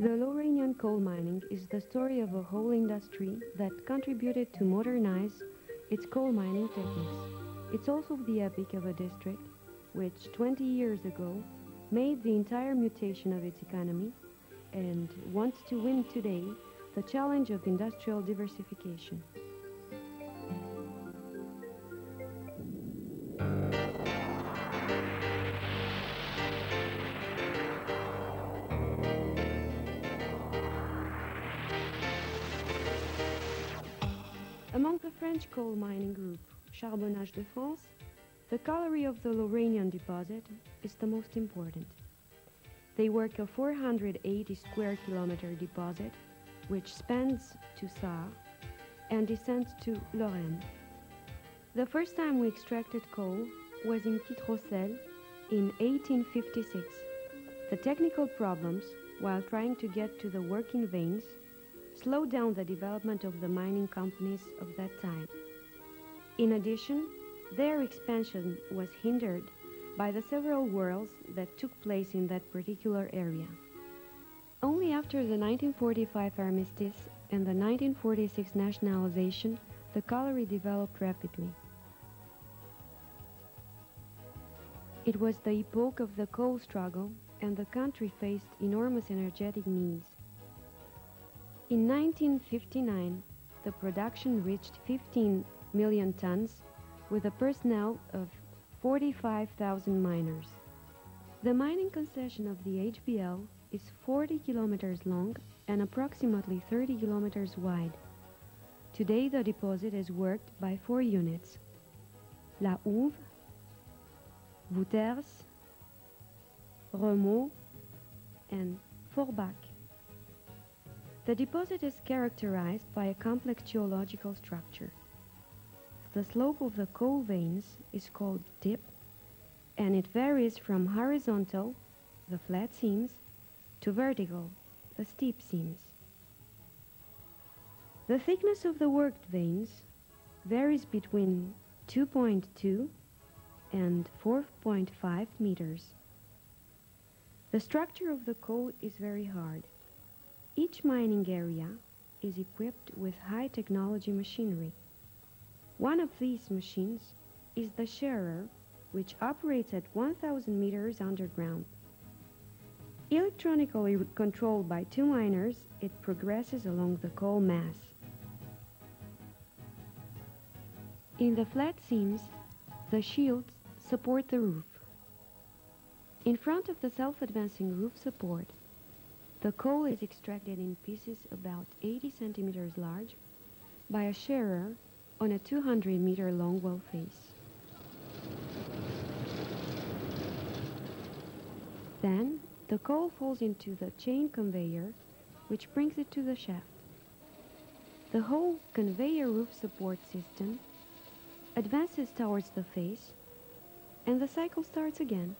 The Lorrainian coal mining is the story of a whole industry that contributed to modernize its coal mining techniques. It's also the epic of a district which 20 years ago made the entire mutation of its economy and wants to win today the challenge of industrial diversification. Among the French coal mining group Charbonnage de France, the colliery of the Lorrainian deposit is the most important. They work a 480 square kilometer deposit which spans to Sarre and descends to Lorraine. The first time we extracted coal was in Petite-Rosselle in 1856. The technical problems, while trying to get to the working veins, slowed down the development of the mining companies of that time. In addition, their expansion was hindered by the several wars that took place in that particular area. Only after the 1945 armistice and the 1946 nationalization, the colliery developed rapidly. It was the epoch of the coal struggle and the country faced enormous energetic needs. In 1959, the production reached 15 million tons with a personnel of 45,000 miners. The mining concession of the HBL is 40 kilometers long and approximately 30 kilometers wide. Today the deposit is worked by four units. La Houve, Vouters, Reumaux, and Forbach. The deposit is characterized by a complex geological structure. The slope of the coal veins is called dip, and it varies from horizontal, the flat seams, to vertical, the steep seams. The thickness of the worked veins varies between 2.2 and 4.5 meters. The structure of the coal is very hard. Each mining area is equipped with high technology machinery. One of these machines is the shearer, which operates at 1,000 meters underground. Electronically controlled by two miners, it progresses along the coal mass. In the flat seams, the shields support the roof. In front of the self-advancing roof support, the coal is extracted in pieces about 80 centimeters large by a shearer on a 200 meter long well face. Then the coal falls into the chain conveyor, which brings it to the shaft. The whole conveyor roof support system advances towards the face, and the cycle starts again.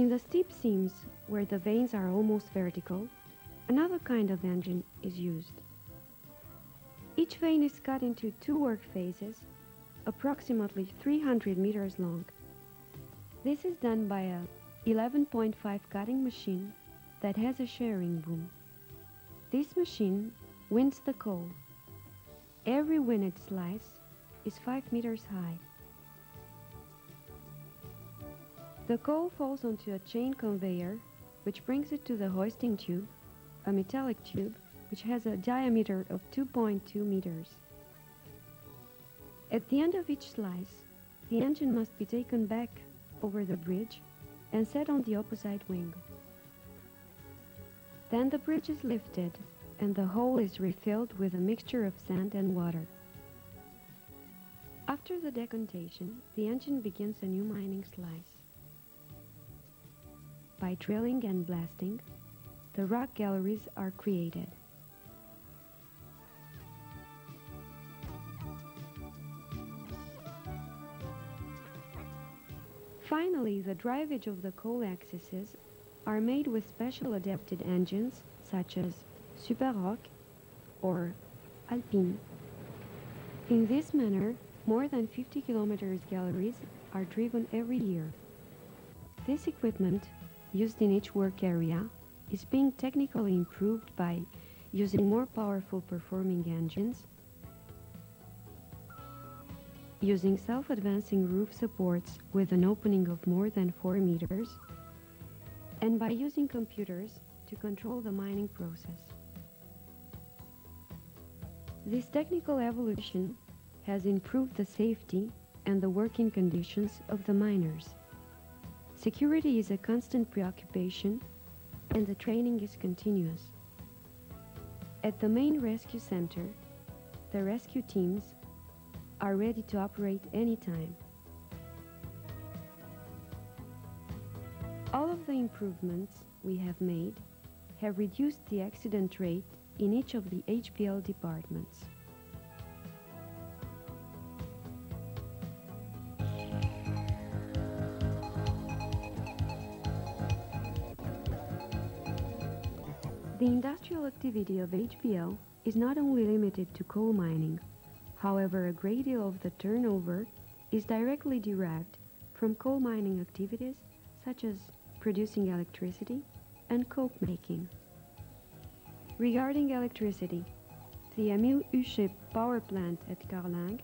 In the steep seams, where the veins are almost vertical, another kind of engine is used. Each vein is cut into two work phases, approximately 300 meters long. This is done by a 11.5 cutting machine that has a sharing boom. This machine winds the coal. Every winded slice is 5 meters high. The coal falls onto a chain conveyor, which brings it to the hoisting tube, a metallic tube which has a diameter of 2.2 meters. At the end of each slice, the engine must be taken back over the bridge and set on the opposite wing. Then the bridge is lifted and the hole is refilled with a mixture of sand and water. After the decantation, the engine begins a new mining slice. By drilling and blasting, the rock galleries are created. Finally, the drivage of the coal axes are made with special adapted engines such as Superrock, or Alpine. In this manner, more than 50 kilometers galleries are driven every year. This equipment, used in each work area, is being technically improved by using more powerful performing engines, using self-advancing roof supports with an opening of more than 4 meters, and by using computers to control the mining process. This technical evolution has improved the safety and the working conditions of the miners. Security is a constant preoccupation and the training is continuous. At the main rescue center, the rescue teams are ready to operate anytime. All of the improvements we have made have reduced the accident rate in each of the HBL departments. The industrial activity of HBL is not only limited to coal mining. However, a great deal of the turnover is directly derived from coal mining activities such as producing electricity and coke making. Regarding electricity, the Emile Huchet power plant at Carlingues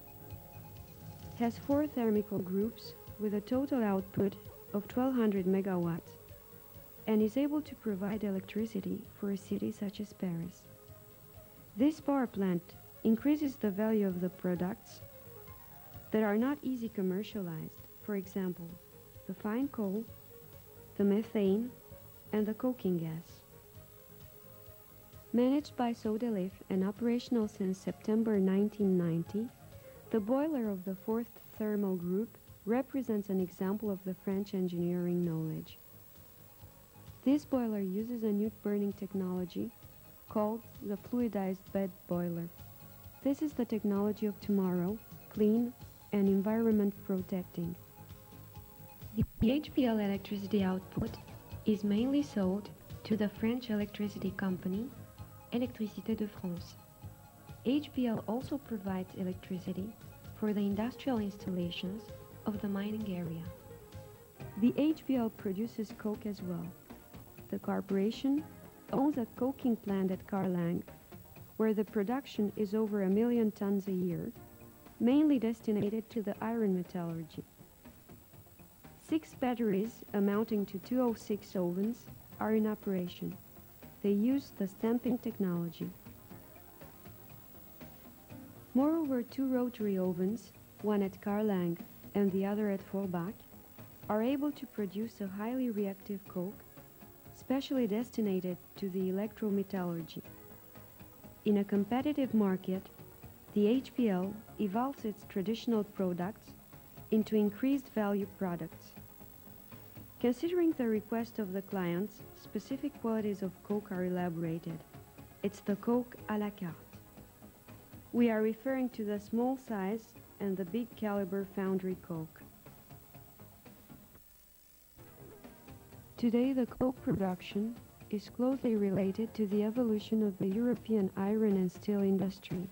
has four thermical groups with a total output of 1200 megawatts and is able to provide electricity for a city such as Paris. This power plant increases the value of the products that are not easy commercialized, for example, the fine coal, the methane, and the coking gas. Managed by Sodalif and operational since September 1990, the boiler of the fourth thermal group represents an example of the French engineering knowledge. This boiler uses a new burning technology called the fluidized bed boiler. This is the technology of tomorrow, clean and environment protecting. The HBL electricity output is mainly sold to the French electricity company Électricité de France. HBL also provides electricity for the industrial installations of the mining area. The HBL produces coke as well. The corporation owns a coking plant at Carlingues, where the production is over a million tons a year, mainly destined to the iron metallurgy. Six batteries amounting to 206 ovens are in operation. They use the stamping technology. Moreover, two rotary ovens, one at Carlingues and the other at Forbach, are able to produce a highly reactive coke specially destined to the electrometallurgy. In a competitive market, the HBL evolves its traditional products into increased value products. Considering the request of the clients, specific qualities of coke are elaborated. It's the coke à la carte. We are referring to the small size and the big caliber foundry coke. Today the coke production is closely related to the evolution of the European iron and steel industry.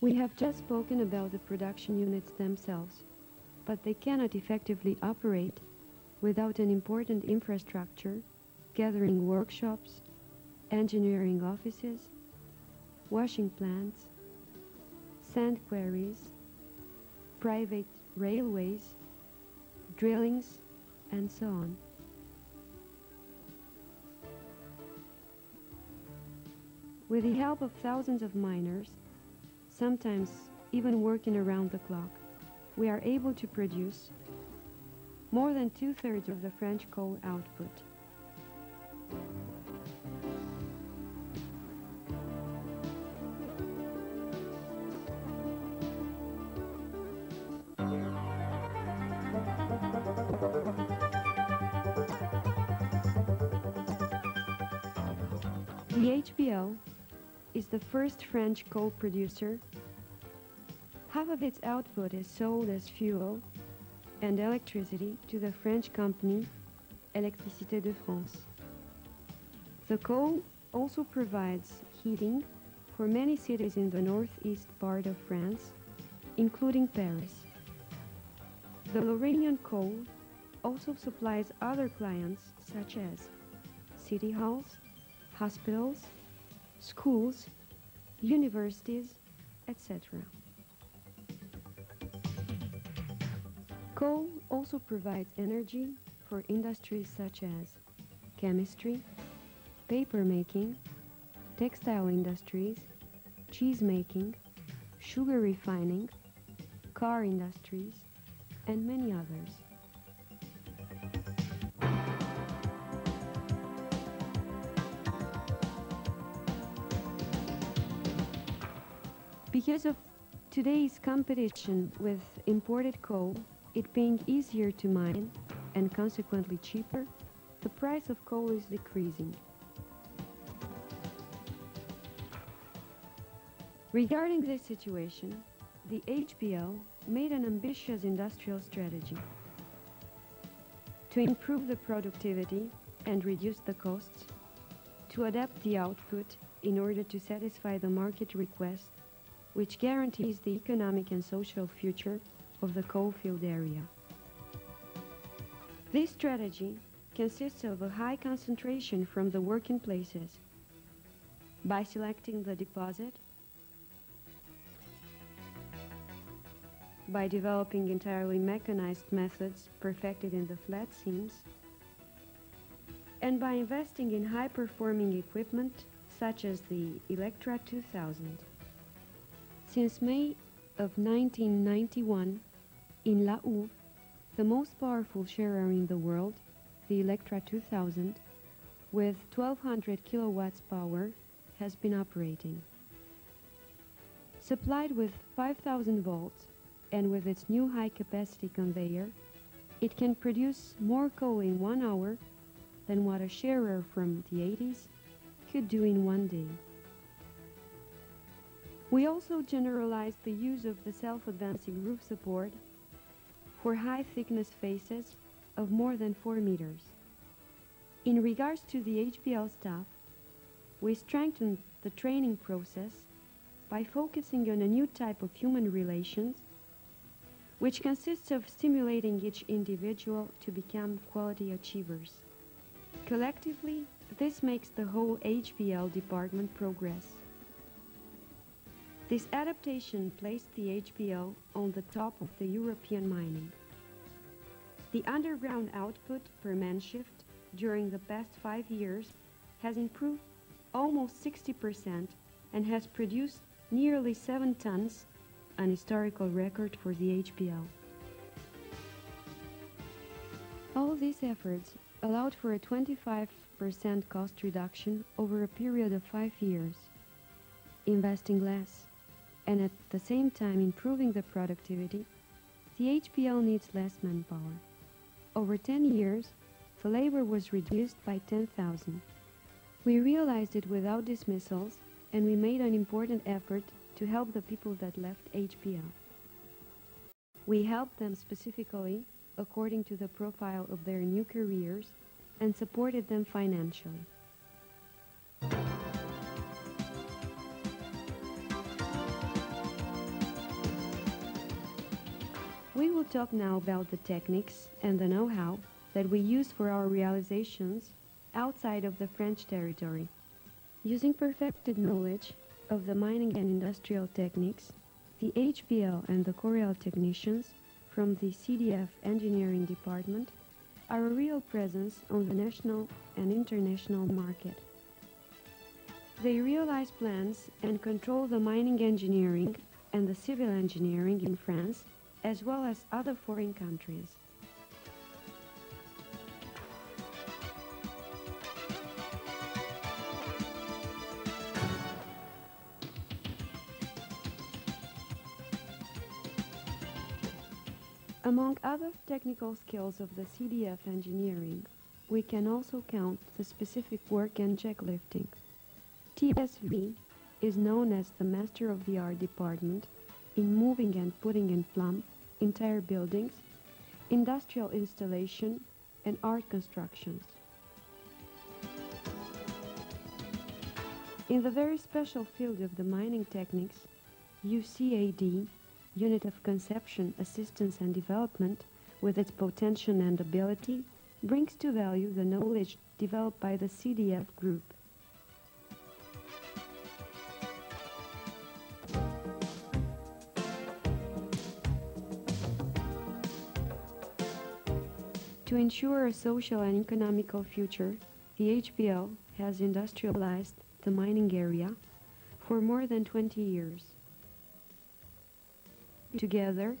We have just spoken about the production units themselves, but they cannot effectively operate without an important infrastructure, gathering workshops, engineering offices, washing plants, sand quarries, private railways, drillings, and so on. With the help of thousands of miners, sometimes even working around the clock, we are able to produce more than two-thirds of the French coal output. The HBL is the first French coal producer. Half of its output is sold as fuel and electricity to the French company Électricité de France. The coal also provides heating for many cities in the northeast part of France, including Paris. The Lorrainian coal also supplies other clients such as city halls, hospitals, schools, universities, etc. Coal also provides energy for industries such as chemistry, paper making, textile industries, cheese making, sugar refining, car industries, and many others. Because of today's competition with imported coal, it being easier to mine and consequently cheaper, the price of coal is decreasing. Regarding this situation, the HBL made an ambitious industrial strategy. To improve the productivity and reduce the costs, to adapt the output in order to satisfy the market request, which guarantees the economic and social future of the coalfield area. This strategy consists of a high concentration from the working places by selecting the deposit, by developing entirely mechanized methods perfected in the flat seams, and by investing in high-performing equipment such as the Electra 2000. Since May of 1991, in La Houve, the most powerful shearer in the world, the Electra 2000, with 1200 kilowatts power, has been operating. Supplied with 5000 volts and with its new high-capacity conveyor, it can produce more coal in one hour than what a shearer from the 80s could do in one day. We also generalized the use of the self-advancing roof support for high-thickness faces of more than 4 meters. In regards to the HBL staff, we strengthened the training process by focusing on a new type of human relations which consists of stimulating each individual to become quality achievers. Collectively, this makes the whole HBL department progress. This adaptation placed the HBL on the top of the European mining. The underground output per man shift during the past five years has improved almost 60% and has produced nearly 7 tons an historical record for the HBL. All these efforts allowed for a 25% cost reduction over a period of five years, investing less, and at the same time improving the productivity, the HBL needs less manpower. Over 10 years, the labor was reduced by 10,000. We realized it without dismissals, and we made an important effort to help the people that left HBL. We helped them specifically according to the profile of their new careers and supported them financially. Talk now about the techniques and the know-how that we use for our realizations outside of the French territory. Using perfected knowledge, of the mining and industrial techniques, the HBL and the Corel technicians from the CDF engineering department are a real presence on the national and international market. They realize plans and control the mining engineering and the civil engineering in France, as well as other foreign countries. Among other technical skills of the CDF engineering, we can also count the specific work and jack lifting. TSV is known as the master of the art department in moving and putting in plumb entire buildings, industrial installation, and art constructions. In the very special field of the mining techniques, UCAD, Unit of Conception, Assistance and Development, with its potential and ability, brings to value the knowledge developed by the CDF group. To ensure a social and economical future, the HBL has industrialized the mining area for more than 20 years. Together,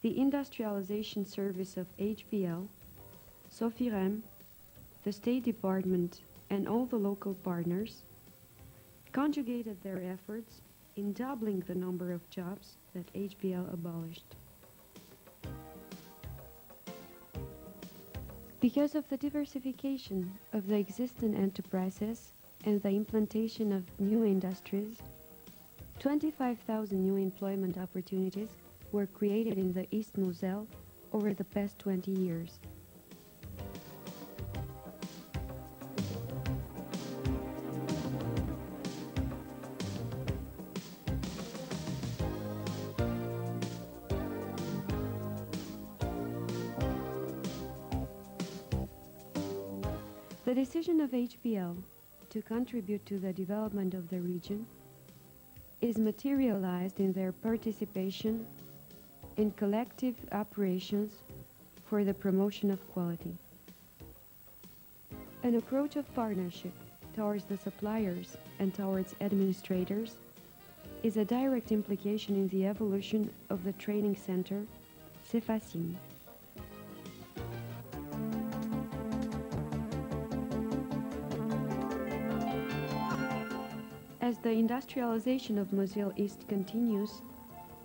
the Industrialization Service of HBL, SOFIREM, the State Department, and all the local partners conjugated their efforts in doubling the number of jobs that HBL abolished. Because of the diversification of the existing enterprises and the implantation of new industries, 25,000 new employment opportunities were created in the East Moselle over the past 20 years. Decision of HBL to contribute to the development of the region is materialized in their participation in collective operations for the promotion of quality. An approach of partnership towards the suppliers and towards administrators is a direct implication in the evolution of the training center, CEFACIM. Industrialization of Moselle East continues,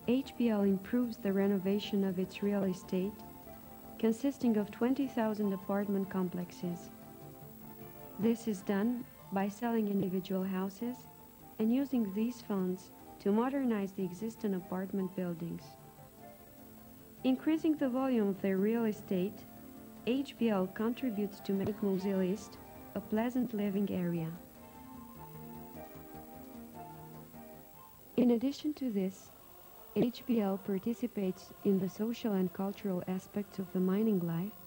HBL improves the renovation of its real estate, consisting of 20,000 apartment complexes. This is done by selling individual houses and using these funds to modernize the existing apartment buildings. Increasing the volume of their real estate, HBL contributes to make Moselle East a pleasant living area. In addition to this, HBL participates in the social and cultural aspects of the mining life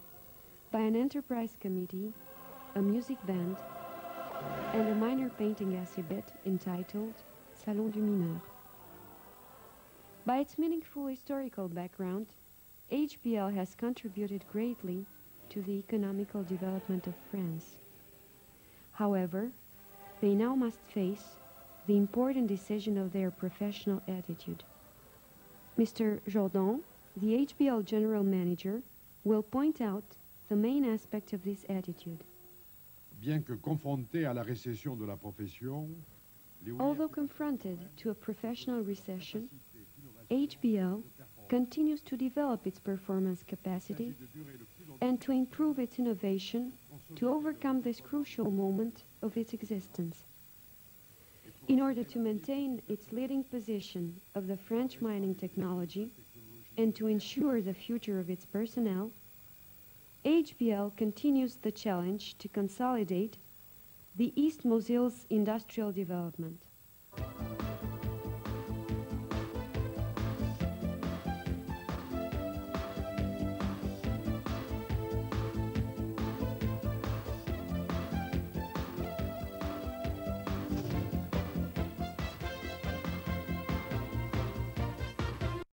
by an enterprise committee, a music band, and a minor painting exhibit entitled Salon du Mineur. By its meaningful historical background, HBL has contributed greatly to the economical development of France. However, they now must face the important decision of their professional attitude. Mr. Jordan, the HBL General Manager, will point out the main aspect of this attitude. Bien que confronté à la récession de la profession, Although confronted to a professional recession, HBL continues to develop its performance capacity and to improve its innovation to overcome this crucial moment of its existence. In order to maintain its leading position of the French mining technology and to ensure the future of its personnel, HBL continues the challenge to consolidate the East Moselle's industrial development.